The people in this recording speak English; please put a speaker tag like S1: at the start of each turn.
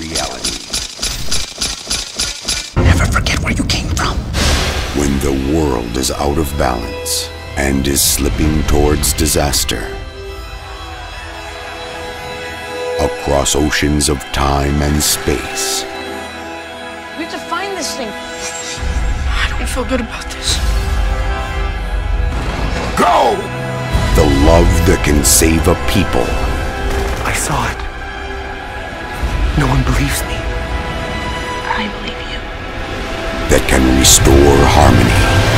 S1: reality. Never forget where you came from. When the world is out of balance and is slipping towards disaster, across oceans of time and space.
S2: We have to find this thing.
S3: I don't feel good about this.
S1: Go! The love that can save a people.
S4: I saw it. No one believes me.
S3: I believe you.
S1: That can restore harmony.